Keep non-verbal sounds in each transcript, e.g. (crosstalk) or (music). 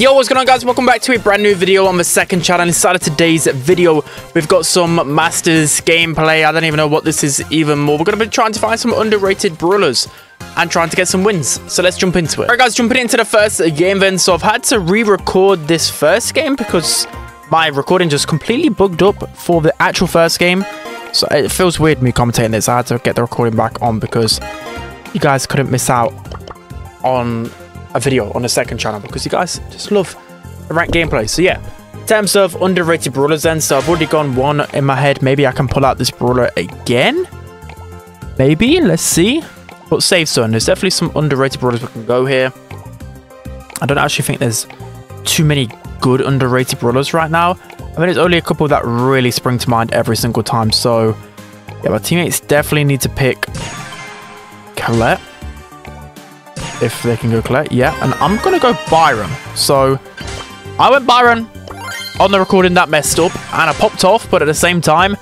Yo, what's going on guys? Welcome back to a brand new video on the second channel. Inside of today's video, we've got some Masters gameplay. I don't even know what this is even more. We're going to be trying to find some underrated brawlers and trying to get some wins. So let's jump into it. Alright guys, jumping into the first game then. So I've had to re-record this first game because my recording just completely bugged up for the actual first game. So it feels weird me commentating this. I had to get the recording back on because you guys couldn't miss out on a video on the second channel because you guys just love the ranked gameplay. So yeah, in terms of underrated brawlers then, so I've already gone one in my head. Maybe I can pull out this brawler again. Maybe, let's see. But Safe Zone, there's definitely some underrated brawlers we can go here. I don't actually think there's too many good underrated brawlers right now. I mean, there's only a couple that really spring to mind every single time. So yeah, my teammates definitely need to pick Colette if they can go Colette. Yeah, and I'm going to go Byron. So I went Byron on the recording that messed up and I popped off, but at the same time,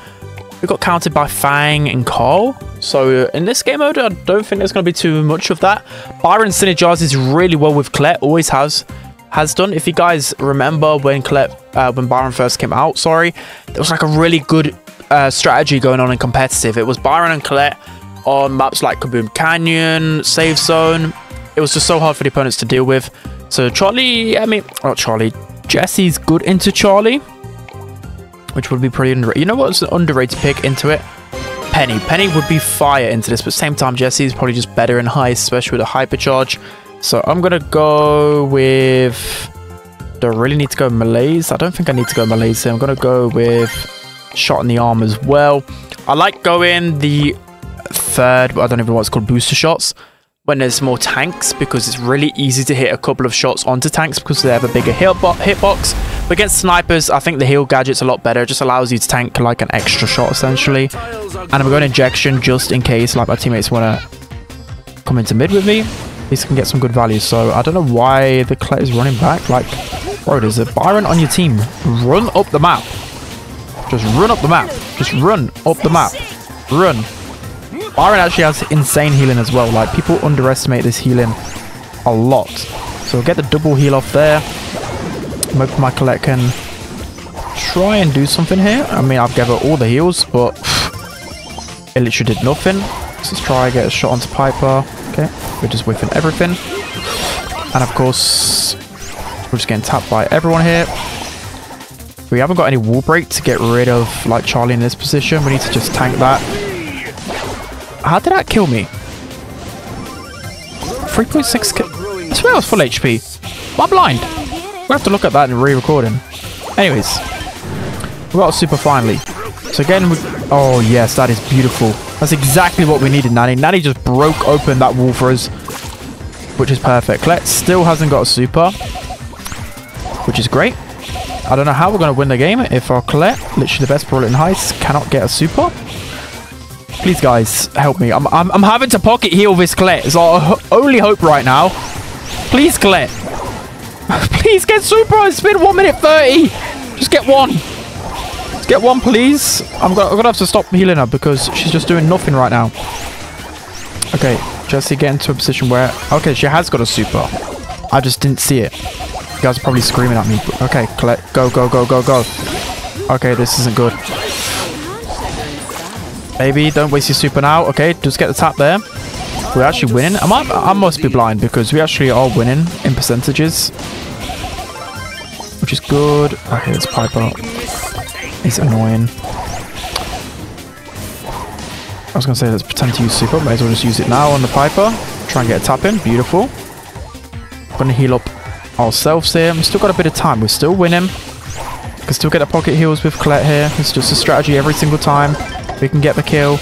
we got counted by Fang and Carl. So uh, in this game mode, I don't think there's going to be too much of that. Byron synergizes really well with Colette, always has has done. If you guys remember when Colette, uh, when Byron first came out, sorry, there was like a really good uh, strategy going on in competitive. It was Byron and Colette on maps like Kaboom Canyon, Safe Zone, it was just so hard for the opponents to deal with. So Charlie, I mean, not Charlie, Jessie's good into Charlie, which would be pretty underrated. You know what's an underrated pick into it? Penny. Penny would be fire into this, but same time, Jessie's probably just better in high, especially with a hypercharge. So I'm going to go with... Do I really need to go Malaise? I don't think I need to go Malaise here. I'm going to go with Shot in the Arm as well. I like going the third, I don't even know what it's called, booster shots when there's more tanks because it's really easy to hit a couple of shots onto tanks because they have a bigger hitbox. But against snipers, I think the heal gadget's a lot better. It just allows you to tank like an extra shot essentially. And I'm going injection just in case like my teammates want to come into mid with me. These can get some good value. So I don't know why the Colette is running back. Like, bro, there's a Byron on your team. Run up the map. Just run up the map. Just run up the map. Run. Byron actually has insane healing as well. Like, people underestimate this healing a lot. So we'll get the double heal off there. I'm my Colette can try and do something here. I mean, I've gathered all the heals, but it literally did nothing. Let's try and get a shot onto Piper. Okay, we're just whiffing everything. And of course, we're just getting tapped by everyone here. We haven't got any wall break to get rid of like Charlie in this position. We need to just tank that. How did that kill me? 3.6 kill. I swear I was full HP. Am I blind? We'll have to look at that in re-recording. Anyways. We got a super finally. So again, we, oh yes, that is beautiful. That's exactly what we needed, Nani. Nani just broke open that wall for us, which is perfect. Colette still hasn't got a super, which is great. I don't know how we're going to win the game if our Colette, literally the best brawler in Heist, cannot get a super. Please, guys, help me. I'm, I'm, I'm having to pocket heal this Colette. It's our only hope right now. Please, Colette. (laughs) please get super. It's been 1 minute 30. Just get one. Just get one, please. I'm I'm gonna have to stop healing her because she's just doing nothing right now. Okay, Jessie get into a position where... Okay, she has got a super. I just didn't see it. You guys are probably screaming at me. Okay, Colette, go, go, go, go, go. Okay, this isn't good. Maybe don't waste your super now. Okay, just get the tap there. We're actually winning. I might, I must be blind because we actually are winning in percentages, which is good. Okay, let's pipe. He's annoying. I was gonna say let's pretend to use super. May as well just use it now on the Piper. Try and get a tap in. Beautiful. Gonna heal up ourselves here. We've still got a bit of time. We're still winning. Can still get the pocket heals with Colette here. It's just a strategy every single time. We can get the kill.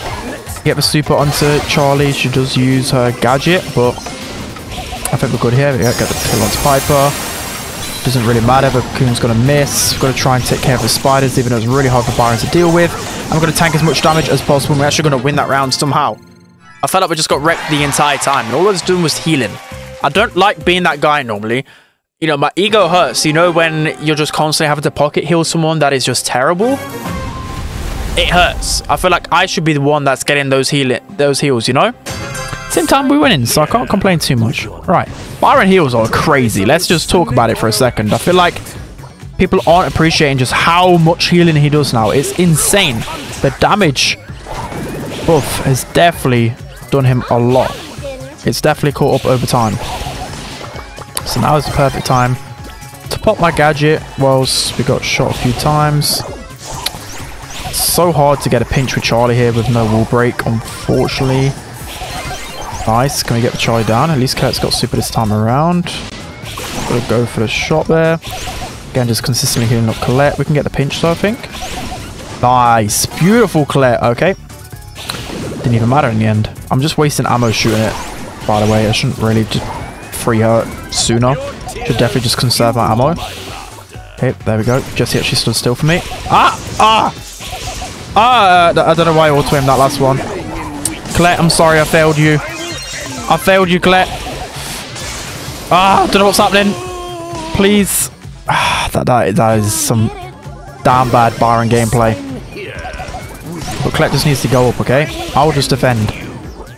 Get the super onto Charlie. She does use her gadget, but I think we're good here. We get the kill onto Piper. Doesn't really matter. The Coon's going to miss. We've got to try and take care of the spiders, even though it's really hard for Byron to deal with. We're going to tank as much damage as possible. We're actually going to win that round somehow. I felt like we just got wrecked the entire time. And all I was doing was healing. I don't like being that guy normally. You know, my ego hurts. You know when you're just constantly having to pocket heal someone that is just terrible? It hurts. I feel like I should be the one that's getting those heal those heals, you know? Same time, we're winning, so I can't complain too much. Right. Byron heals are crazy. Let's just talk about it for a second. I feel like people aren't appreciating just how much healing he does now. It's insane. The damage buff has definitely done him a lot. It's definitely caught up over time. So now is the perfect time to pop my gadget whilst we got shot a few times. So hard to get a pinch with Charlie here with no wall break, unfortunately. Nice. Can we get the Charlie down? At least Kurt's got super this time around. Gotta go for the shot there. Again, just consistently healing up Colette. We can get the pinch though, I think. Nice. Beautiful Colette. Okay. Didn't even matter in the end. I'm just wasting ammo shooting it, by the way. I shouldn't really just free her sooner. Should definitely just conserve my ammo. Okay, there we go. Jessie actually stood still for me. Ah! Ah! Ah! Uh, I don't know why I auto-aimed that last one. Colette, I'm sorry I failed you. I failed you, Colette. Ah! Don't know what's happening. Please. Ah, that, that, that is some damn bad Byron gameplay. But Colette just needs to go up, okay? I'll just defend.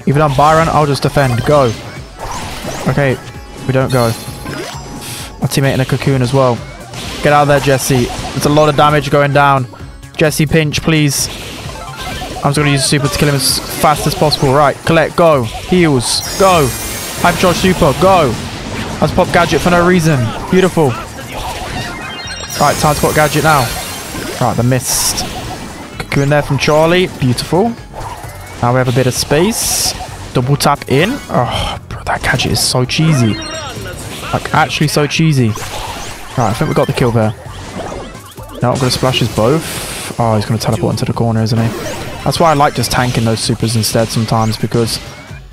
Even on Byron, I'll just defend. Go. Okay, we don't go. My teammate in a cocoon as well. Get out of there, Jessie. There's a lot of damage going down. Jessie, pinch, please. I'm just going to use super to kill him as fast as possible. Right, Colette, go. Heals, go. Hypercharge super, go. Let's pop Gadget for no reason. Beautiful. Right, time to pop Gadget now. Right, the mist. Cocoon there from Charlie. Beautiful. Now we have a bit of space. Double tap in. Oh, bro, that gadget is so cheesy. Like, actually so cheesy. Right, I think we got the kill there. Now I'm going to splash his both. Oh, he's going to teleport into the corner, isn't he? That's why I like just tanking those supers instead sometimes, because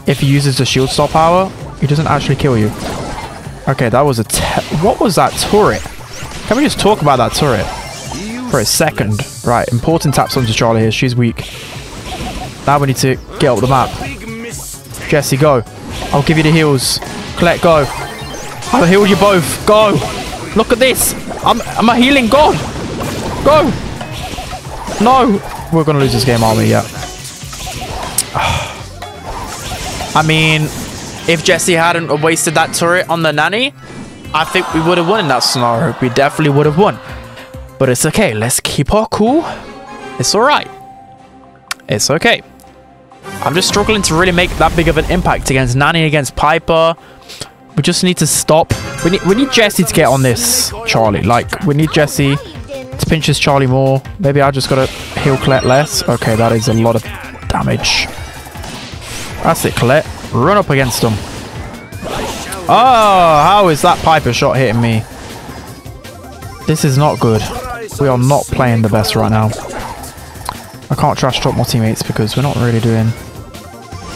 if he uses the shield stop power, he doesn't actually kill you. Okay, that was a... What was that turret? Can we just talk about that turret? For a second. Right, important taps onto Charlie here. She's weak. Now we need to get up the map. Jessie, go. I'll give you the heals. Colette, go. I'll heal you both. Go. Look at this. I'm, I'm a healing god. Go. No. We're to lose this game, aren't we? Yeah. (sighs) I mean, if Jessie hadn't wasted that turret on the Nani, I think we would have won in that scenario. We definitely would have won. But it's okay. Let's keep our cool. It's alright. It's okay. I'm just struggling to really make that big of an impact against Nani, against Piper. We just need to stop. We need, we need Jessie to get on this, Charlie. Like, we need Jessie to pinch this Charlie more. Maybe I just got to heal Colette less. Okay, that is a lot of damage. That's it, Colette. Run up against them. Oh, how is that Piper shot hitting me? This is not good. We are not playing the best right now. I can't trash talk my teammates because we're not really doing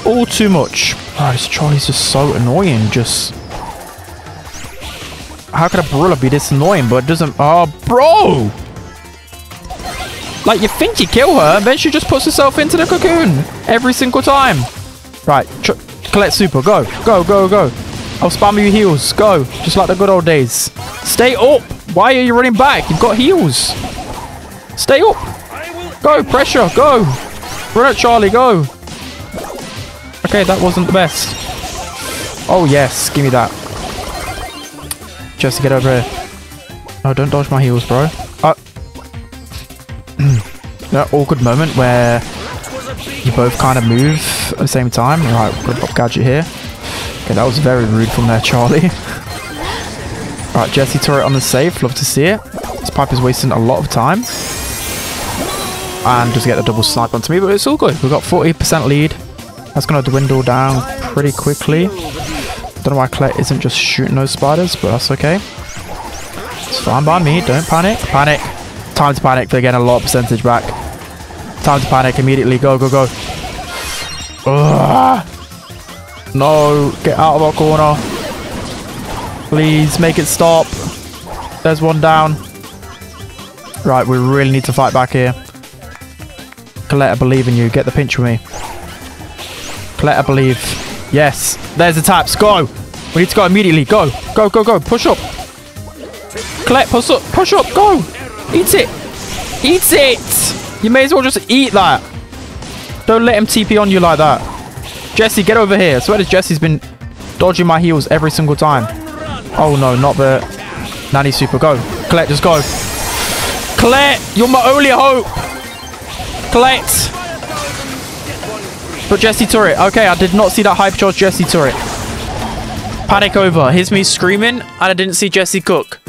all too much. Oh, this Charlie's just so annoying. Just... How could a brawler be this annoying, but it doesn't... Oh, bro! Like, you think you kill her, and then she just puts herself into the cocoon. Every single time. Right, Colette super. Go, go, go, go. I'll spam you heals. Go. Just like the good old days. Stay up. Why are you running back? You've got heals. Stay up. Go, pressure. Go. Run at Charlie. Go. Okay, that wasn't the best. Oh, yes. Give me that. Just to get over here. No, don't dodge my heals, bro. That awkward moment where you both kind of move at the same time. Right, pop gadget here. Okay, that was very rude from there, Charlie. (laughs) right, Jessie turret on the safe. Love to see it. This pipe is wasting a lot of time. And just get the double snipe onto me, but it's all good. We've got 40% lead. That's going to dwindle down pretty quickly. Don't know why Colette isn't just shooting those spiders, but that's okay. It's fine by me. Don't panic. Panic. Time to panic. They're getting a lot of percentage back. Time to panic immediately. Go, go, go. Ugh. No. Get out of our corner. Please make it stop. There's one down. Right, we really need to fight back here. Colette, I believe in you. Get the pinch with me. Colette, I believe. Yes. There's the taps. Go. We need to go immediately. Go. Go, go, go. Push up. Colette, push up. Push up. Go. Eat it. Eat it. You may as well just eat that. Don't let him TP on you like that. Jessie, get over here. I swear to Jessie's been dodging my heals every single time. Oh no, not the Nani Super. Go. Colette, just go. Colette, you're my only hope. Colette. But Jessie turret. Okay, I did not see that hypercharge Jessie turret. Panic over. Here's me screaming, and I didn't see Jessie cook.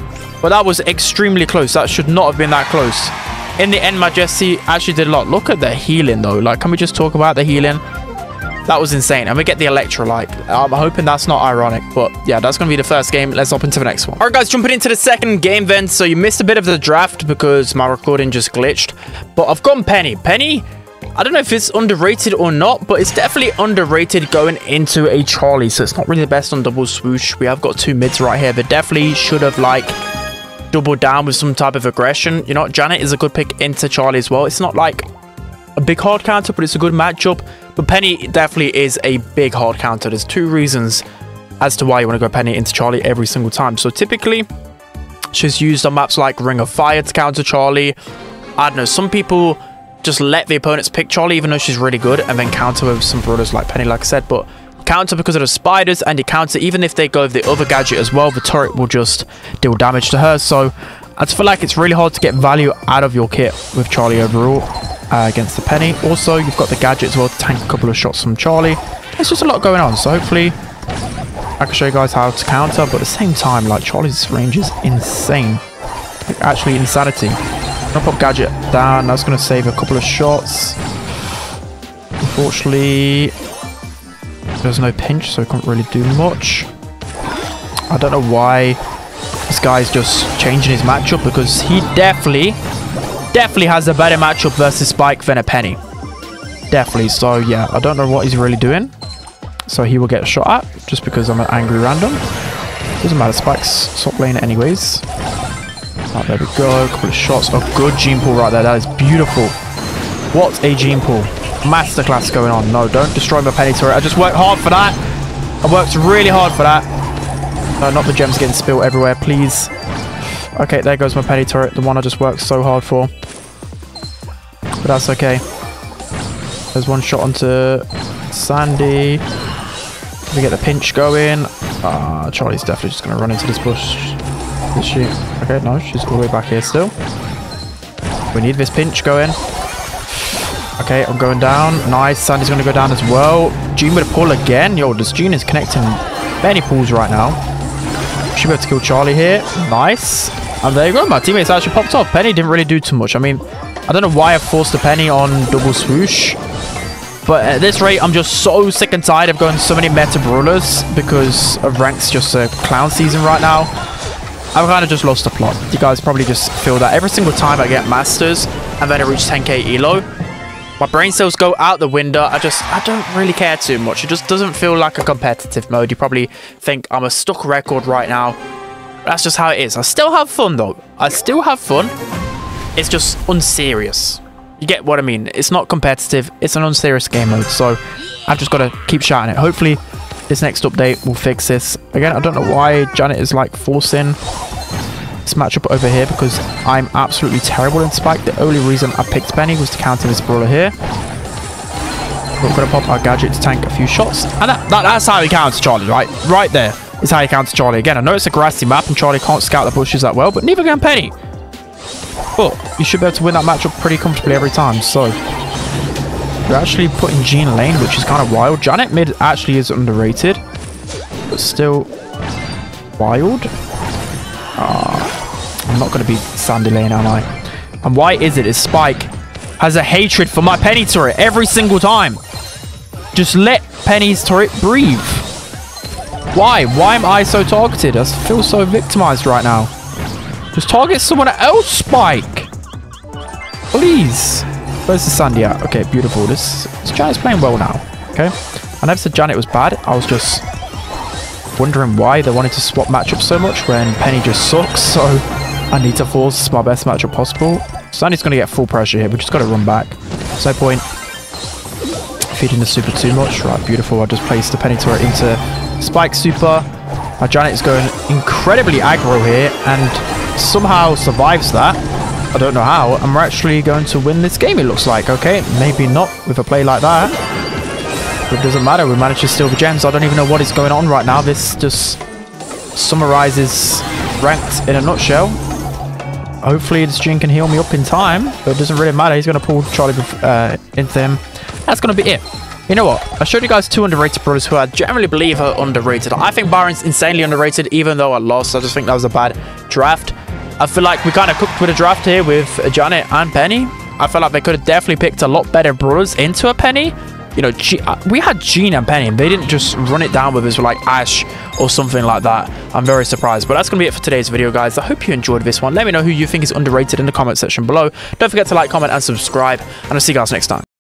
But that was extremely close. That should not have been that close. In the end, my Jessie actually did a lot. Look at the healing, though. Like, can we just talk about the healing? That was insane. And we get the Electrolyte. I'm hoping that's not ironic. But yeah, that's going to be the first game. Let's hop into the next one. All right, guys, jumping into the second game then. So you missed a bit of the draft because my recording just glitched. But I've gone Penny. Penny I don't know if it's underrated or not, but it's definitely underrated going into a Charlie. So it's not really the best on double swoosh. We have got two mids right here, but definitely should have like doubled down with some type of aggression. You know, Janet is a good pick into Charlie as well. It's not like a big hard counter, but it's a good matchup. But Penny definitely is a big hard counter. There's two reasons as to why you want to go Penny into Charlie every single time. So typically, she's used on maps like Ring of Fire to counter Charlie. I don't know, some people just let the opponents pick Charlie even though she's really good and then counter with some brawlers like Penny like I said but counter because of the spiders and you counter even if they go with the other gadget as well the turret will just deal damage to her. So I just feel like it's really hard to get value out of your kit with Charlie overall uh, against the Penny. Also you've got the gadget as well to tank a couple of shots from Charlie. There's just a lot going on so hopefully I can show you guys how to counter but at the same time like Charlie's range is insane. Like actually insanity. I'll pop Gadget down. That's going to save a couple of shots. Unfortunately, there's no pinch, so I can't really do much. I don't know why this guy's just changing his matchup because he definitely, definitely has a better matchup versus Spike than a Penny. Definitely. So, yeah, I don't know what he's really doing. So he will get shot at just because I'm an angry random. Doesn't matter. Spike's top lane anyways. Oh, there we go. A couple of shots. A good gene pool right there. That is beautiful. What a gene pool. Masterclass going on. No, don't destroy my penny turret. I just worked hard for that. I worked really hard for that. No, not the gems getting spilled everywhere, please. Okay, there goes my penny turret. The one I just worked so hard for. But that's okay. There's one shot onto Sandy. We get the pinch going. Ah, Charlie's definitely just going to run into this bush. Is she? Okay, no, she's all the way back here still. We need this pinch going. Okay, I'm going down. Nice. Sandy's going to go down as well. June with a pull again. Yo, this June is connecting many pulls right now. Should be able to kill Charlie here. Nice. And there you go. My teammates actually popped off. Penny didn't really do too much. I mean, I don't know why I forced a Penny on double swoosh. But at this rate, I'm just so sick and tired of going so many meta brawlers because of ranks just a clown season right now. I've kind of just lost the plot. You guys probably just feel that every single time I get Masters and then I reach 10k elo, my brain cells go out the window. I just, I don't really care too much. It just doesn't feel like a competitive mode. You probably think I'm a stuck record right now. That's just how it is. I still have fun though. I still have fun. It's just unserious. You get what I mean? It's not competitive. It's an unserious game mode. So I've just got to keep shouting it. Hopefully this next update will fix this. Again, I don't know why Janet is like forcing this matchup over here because I'm absolutely terrible in Spike. The only reason I picked Penny was to counter this brawler here. We're going to pop our gadget to tank a few shots. And that, that, that's how he counts Charlie, right? Right there is how he counts Charlie. Again, I know it's a grassy map and Charlie can't scout the bushes that well, but neither can Penny. But you should be able to win that matchup pretty comfortably every time. So you're actually putting Gene lane, which is kind of wild. Janet mid actually is underrated, but still wild. Ah, I'm not going to be Sandy lane, am I? And why is it? Is Spike has a hatred for my Penny turret every single time. Just let Penny's turret breathe. Why? Why am I so targeted? I feel so victimized right now. Just target someone else, Spike. Please. Where's the Sandy at? Okay, beautiful. This, this Janet's playing well now. Okay. I never said Janet was bad. I was just wondering why they wanted to swap matchups so much when Penny just sucks. (laughs) So I need to force my best matchup possible. Sandy's going to get full pressure here. We just got to run back. There's no point feeding the super too much. Right, beautiful. I just placed the Penny turret into Spike super. Now Janet is going incredibly aggro here and somehow survives that. I don't know how, and we're actually going to win this game, it looks like. Okay, maybe not with a play like that. But it doesn't matter. We managed to steal the gems. I don't even know what is going on right now. This just summarizes ranked in a nutshell. Hopefully this Gene can heal me up in time, but it doesn't really matter. He's going to pull Charlie uh, into him. That's going to be it. You know what? I showed you guys two underrated brawlers who I generally believe are underrated. I think Byron's insanely underrated, even though I lost. I just think that was a bad draft. I feel like we kind of cooked with a draft here with Janet and Penny. I feel like they could have definitely picked a lot better brawlers into a Penny you know, G uh, we had Gene and Penny, and they didn't just run it down with us like Ash or something like that. I'm very surprised. But that's going to be it for today's video, guys. I hope you enjoyed this one. Let me know who you think is underrated in the comment section below. Don't forget to like, comment, and subscribe. And I'll see you guys next time.